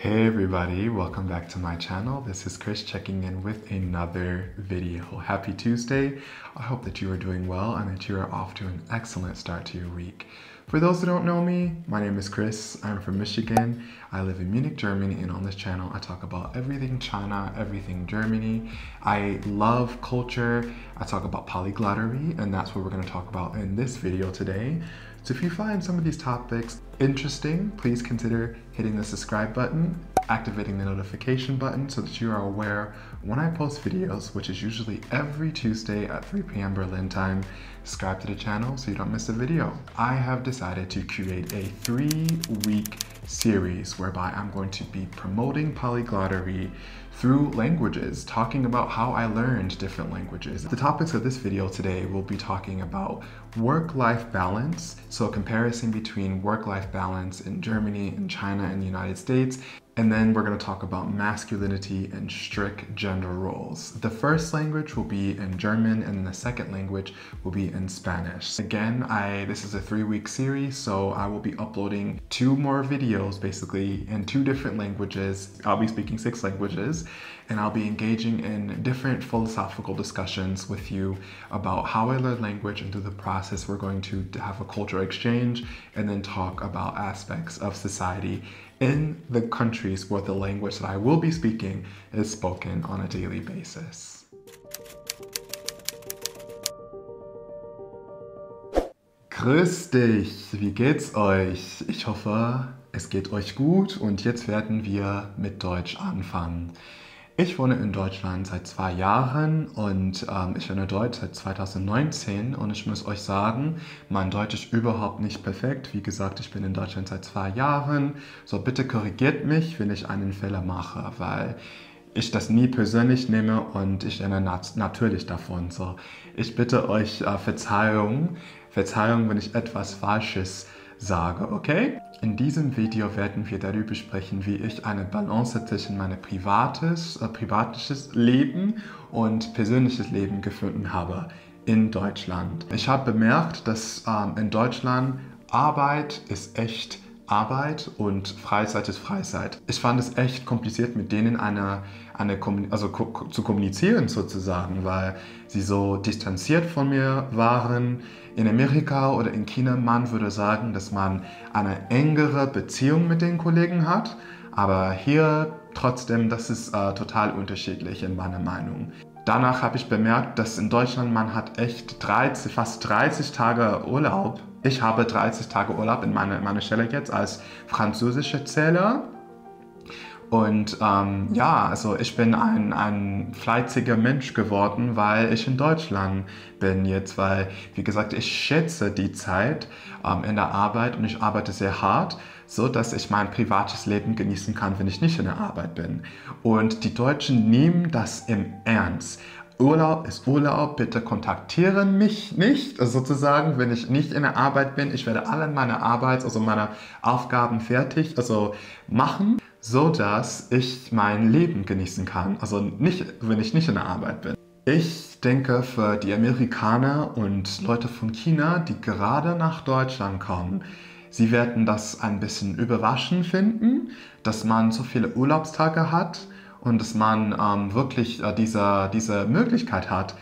Hey everybody, welcome back to my channel. This is Chris checking in with another video. Happy Tuesday. I hope that you are doing well and that you are off to an excellent start to your week. For those who don't know me, my name is Chris. I'm from Michigan. I live in Munich, Germany, and on this channel I talk about everything China, everything Germany. I love culture. I talk about polyglottery, and that's what we're going to talk about in this video today. So if you find some of these topics interesting, please consider hitting the subscribe button, activating the notification button so that you are aware when I post videos, which is usually every Tuesday at 3 p.m. Berlin time. Subscribe to the channel so you don't miss a video. I have decided to create a three-week series whereby I'm going to be promoting polyglottery through languages, talking about how I learned different languages. The topics of this video today will be talking about work-life balance, so a comparison between work-life balance in Germany and China and the United States, and then we're going to talk about masculinity and strict gender roles. The first language will be in German and the second language will be in Spanish. Again, I this is a three-week series, so I will be uploading two more videos basically in two different languages. I'll be speaking six languages and I'll be engaging in different philosophical discussions with you about how I learn language and through the process we're going to have a cultural exchange and then talk about aspects of society in the countries where the language that I will be speaking is spoken on a daily basis. Grüß dich, wie geht's euch? Ich hoffe, es geht euch gut und jetzt werden wir mit Deutsch anfangen. Ich wohne in Deutschland seit zwei Jahren und ähm, ich lerne Deutsch seit 2019 und ich muss euch sagen, mein Deutsch ist überhaupt nicht perfekt. Wie gesagt, ich bin in Deutschland seit zwei Jahren. So bitte korrigiert mich, wenn ich einen Fehler mache, weil ich das nie persönlich nehme und ich lerne nat natürlich davon. So, ich bitte euch äh, Verzeihung, Verzeihung, wenn ich etwas Falsches sage, okay? In diesem Video werden wir darüber sprechen, wie ich eine Balance zwischen meinem privates, äh, privates Leben und persönliches Leben gefunden habe in Deutschland. Ich habe bemerkt, dass ähm, in Deutschland Arbeit ist echt Arbeit und Freizeit ist Freizeit. Ich fand es echt kompliziert, mit denen eine, eine also zu kommunizieren sozusagen, weil sie so distanziert von mir waren. In Amerika oder in China, man würde sagen, dass man eine engere Beziehung mit den Kollegen hat, aber hier trotzdem, das ist äh, total unterschiedlich in meiner Meinung. Danach habe ich bemerkt, dass in Deutschland man hat echt 30, fast 30 Tage Urlaub ich habe 30 Tage Urlaub in meiner meine Stelle jetzt als französischer Zähler. Und ähm, ja, also ich bin ein, ein fleißiger Mensch geworden, weil ich in Deutschland bin jetzt, weil, wie gesagt, ich schätze die Zeit ähm, in der Arbeit und ich arbeite sehr hart, so dass ich mein privates Leben genießen kann, wenn ich nicht in der Arbeit bin. Und die Deutschen nehmen das im Ernst. Urlaub ist Urlaub, bitte kontaktieren mich nicht, also sozusagen, wenn ich nicht in der Arbeit bin. Ich werde alle meine Arbeit, also meine Aufgaben fertig, also machen, so dass ich mein Leben genießen kann. Also nicht, wenn ich nicht in der Arbeit bin. Ich denke, für die Amerikaner und Leute von China, die gerade nach Deutschland kommen, sie werden das ein bisschen überraschend finden, dass man so viele Urlaubstage hat und dass man ähm, wirklich äh, diese, diese Möglichkeit hat,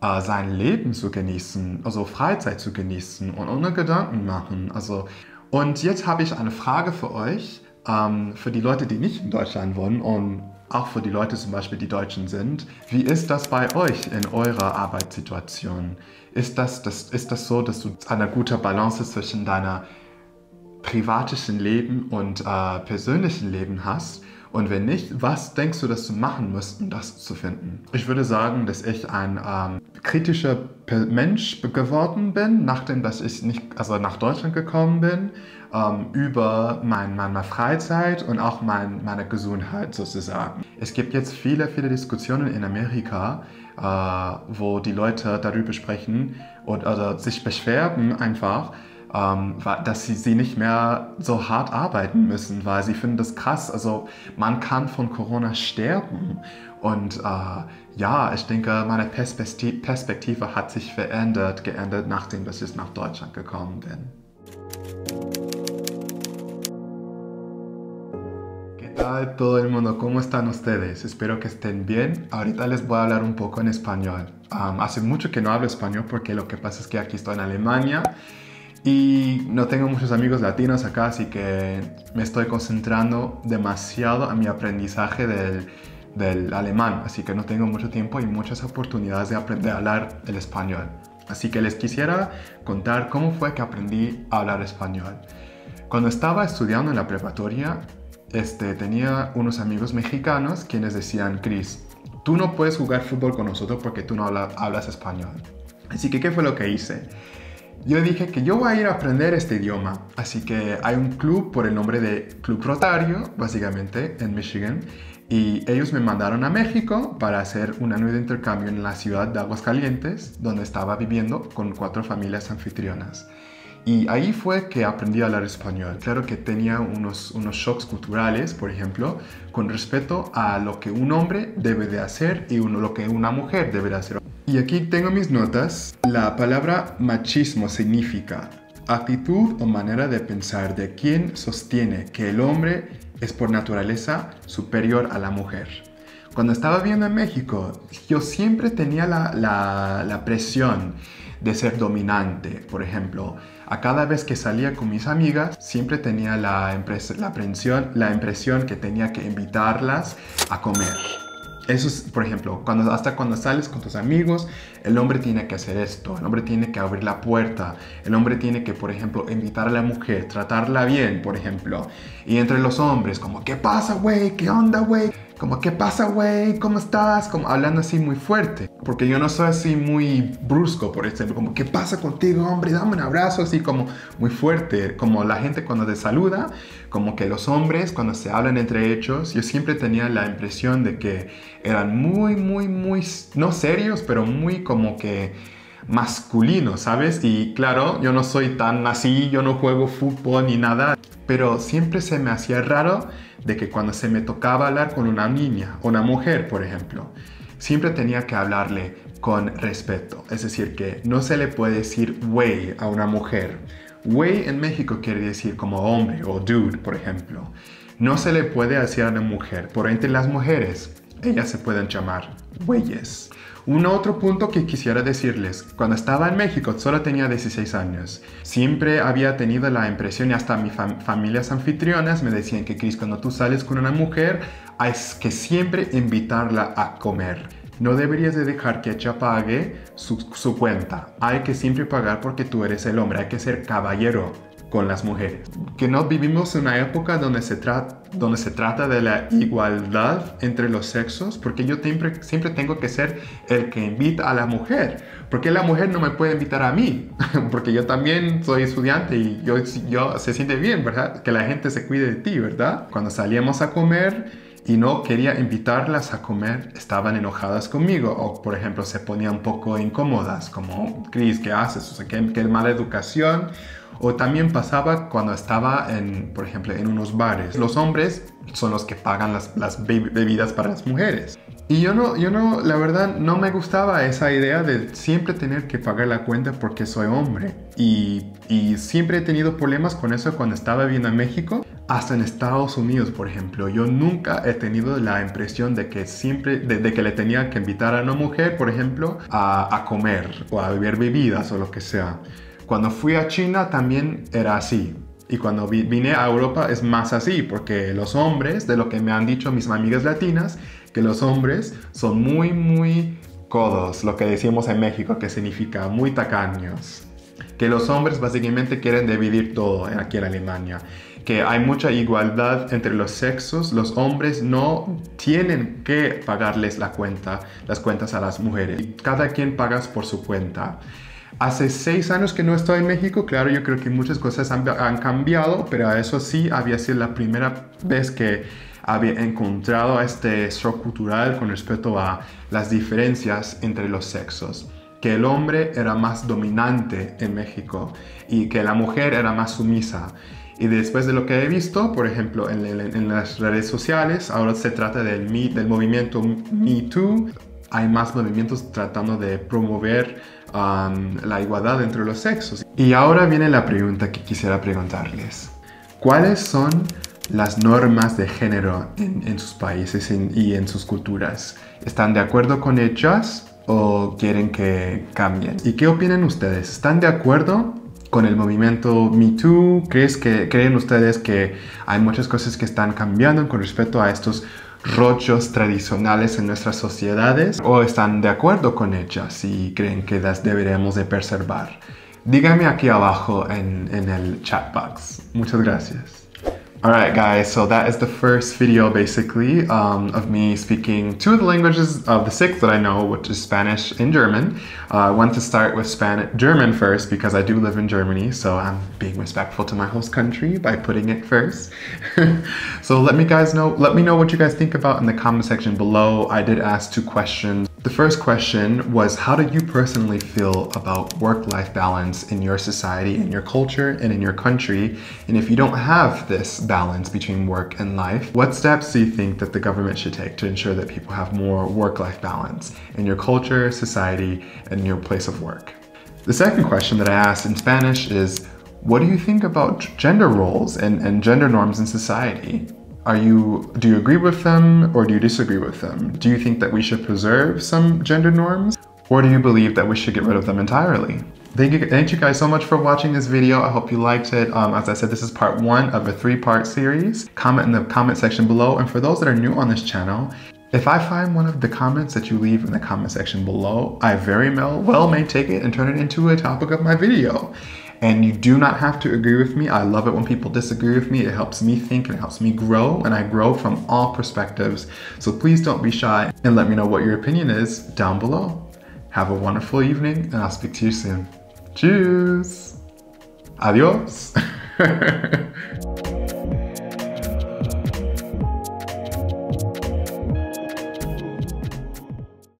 äh, sein Leben zu genießen, also Freizeit zu genießen und ohne Gedanken machen. Also, und jetzt habe ich eine Frage für euch, ähm, für die Leute, die nicht in Deutschland wohnen und auch für die Leute zum Beispiel, die Deutschen sind. Wie ist das bei euch in eurer Arbeitssituation? Ist das, das, ist das so, dass du eine gute Balance zwischen deiner privaten Leben und äh, persönlichen Leben hast? Und wenn nicht, was denkst du, dass du machen musst, um das zu finden? Ich würde sagen, dass ich ein ähm, kritischer Mensch geworden bin, nachdem dass ich nicht, also nach Deutschland gekommen bin, ähm, über mein, meine Freizeit und auch mein, meine Gesundheit sozusagen. Es gibt jetzt viele, viele Diskussionen in Amerika, äh, wo die Leute darüber sprechen und oder sich beschweren einfach, ähm, dass sie, sie nicht mehr so hart arbeiten müssen, weil sie finden das krass. Also man kann von Corona sterben. Und äh, ja, ich denke, meine Perspektive hat sich verändert, geändert, nachdem dass ich nach Deutschland gekommen bin. tal todo el mundo? ¿Cómo están ustedes? Espero que estén bien. Ahorita les voy a hablar un poco en español. hace mucho que no hablo español porque lo que pasa es que aquí estoy en Alemania y no tengo muchos amigos latinos acá, así que me estoy concentrando demasiado en mi aprendizaje del, del alemán, así que no tengo mucho tiempo y muchas oportunidades de aprender a hablar el español. Así que les quisiera contar cómo fue que aprendí a hablar español. Cuando estaba estudiando en la preparatoria, este, tenía unos amigos mexicanos quienes decían, Chris, tú no puedes jugar fútbol con nosotros porque tú no hablas español. Así que, ¿qué fue lo que hice? Yo dije que yo voy a ir a aprender este idioma. Así que hay un club por el nombre de Club Rotario, básicamente, en Michigan. Y ellos me mandaron a México para hacer un año de intercambio en la ciudad de Aguascalientes, donde estaba viviendo con cuatro familias anfitrionas. Y ahí fue que aprendí a hablar español. Claro que tenía unos, unos shocks culturales, por ejemplo, con respecto a lo que un hombre debe de hacer y lo que una mujer debe de hacer. Y aquí tengo mis notas. La palabra machismo significa actitud o manera de pensar de quien sostiene que el hombre es por naturaleza superior a la mujer. Cuando estaba viviendo en México, yo siempre tenía la, presión de ser dominante. Por ejemplo, a cada vez que salía con mis amigas, siempre tenía la, la, la impresión que tenía que invitarlas a comer. Eso es, por ejemplo, cuando, hasta cuando sales con tus amigos, el hombre tiene que hacer esto, el hombre tiene que abrir la puerta, el hombre tiene que, por ejemplo, invitar a la mujer, tratarla bien, por ejemplo. Y entre los hombres, como, ¿qué pasa, güey? ¿Qué onda, güey? Como, ¿qué pasa, güey? ¿Cómo estás? Como hablando así muy fuerte. Porque yo no soy así muy brusco, por ejemplo. Como, ¿qué pasa contigo, hombre? Dame un abrazo, así como muy fuerte. Como la gente cuando te saluda, como que los hombres cuando se hablan entre ellos, yo siempre tenía la impresión de que eran muy, muy, muy, no serios, pero muy como que masculinos, ¿sabes? Y claro, yo no soy tan así, yo no juego fútbol ni nada, pero siempre se me hacía raro de que cuando se me tocaba hablar con una niña o una mujer, por ejemplo, siempre tenía que hablarle con respeto. Es decir, que no se le puede decir güey a una mujer. Güey en México quiere decir como hombre o dude, por ejemplo. No se le puede decir a una mujer. Por entre las mujeres, ellas se pueden llamar güeyes. Un otro punto que quisiera decirles, cuando estaba en México solo tenía 16 años. Siempre había tenido la impresión y hasta mis familias anfitrionas me decían que Chris, cuando tú sales con una mujer, hay que siempre invitarla a comer. No deberías de dejar que ella pague su, su cuenta. Hay que siempre pagar porque tú eres el hombre. Hay que ser caballero con las mujeres. Que no vivimos en una época donde se, trata donde se trata de la igualdad entre los sexos, porque yo siempre, siempre tengo que ser el que invita a la mujer. Porque la mujer no me puede invitar a mí, porque yo también soy estudiante y yo, yo se siente bien, ¿verdad? Que la gente se cuide de ti, ¿verdad? Cuando salíamos a comer y no quería invitarlas a comer, estaban enojadas conmigo o, por ejemplo, se ponían un poco incómodas, como, Chris, ¿qué haces? O sea, qué, mala educación o también pasaba cuando estaba en, por ejemplo, en unos bares. Los hombres son los que pagan las, bebidas para las mujeres. Y yo no, yo no, la verdad, no me gustaba esa idea de siempre tener que pagar la cuenta porque soy hombre. Y, siempre he tenido problemas con eso cuando estaba viviendo en México. Hasta en Estados Unidos, por ejemplo, yo nunca he tenido la impresión de que siempre, de, que le tenía que invitar a una mujer, por ejemplo, a comer o a beber bebidas o lo que sea. Cuando fui a China también era así. Y cuando vine a Europa es más así, porque los hombres, de lo que me han dicho mis amigas latinas, que los hombres son muy, muy codos, lo que decimos en México, que significa muy tacaños. Que los hombres básicamente quieren dividir todo aquí en Alemania. Que hay mucha igualdad entre los sexos. Los hombres no tienen que pagarles la cuenta, las cuentas a las mujeres. Cada quien paga por su cuenta. Hace seis años que no estoy en México, claro, yo creo que muchas cosas han, cambiado, pero eso sí había sido la primera vez que había encontrado este shock cultural con respecto a las diferencias entre los sexos que el hombre era más dominante en México y que la mujer era más sumisa. Y después de lo que he visto, por ejemplo, en, las redes sociales, ahora se trata del, del movimiento Me Too, hay más movimientos tratando de promover um, la igualdad entre los sexos. Y ahora viene la pregunta que quisiera preguntarles. ¿Cuáles son las normas de género en, sus países y en sus culturas. ¿Están de acuerdo con ellas o quieren que cambien? ¿Y qué opinan ustedes? ¿Están de acuerdo con el movimiento Me Too? ¿Crees que, ¿Creen ustedes que hay muchas cosas que están cambiando con respecto a estos rollos tradicionales en nuestras sociedades? ¿O están de acuerdo con ellas y creen que las deberemos de preservar? Díganme aquí abajo en, en el chat box. Muchas gracias. Alright guys, so that is the first video basically um, of me speaking two of the languages of the six that I know, which is Spanish and German. Uh, I want to start with Spanish, German first because I do live in Germany, so I'm being respectful to my host country by putting it first. so let me guys know, let me know what you guys think about in the comment section below. I did ask two questions the first question was how do you personally feel about work-life balance in your society, in your culture, and in your country? And if you don't have this balance between work and life, what steps do you think that the government should take to ensure that people have more work-life balance in your culture, society, and your place of work? The second question that I asked in Spanish is, what do you think about gender roles and, and gender norms in society? Are you, do you agree with them or do you disagree with them? Do you think that we should preserve some gender norms or do you believe that we should get rid of them entirely? Thank you, thank you guys so much for watching this video. I hope you liked it. Um, as I said, this is part one of a three-part series. Comment in the comment section below. And for those that are new on this channel, if I find one of the comments that you leave in the comment section below, I very well may take it and turn it into a topic of my video. And you do not have to agree with me. I love it when people disagree with me. It helps me think and it helps me grow, and I grow from all perspectives. So please don't be shy and let me know what your opinion is down below. Have a wonderful evening, and I'll speak to you soon. Cheers! Adios!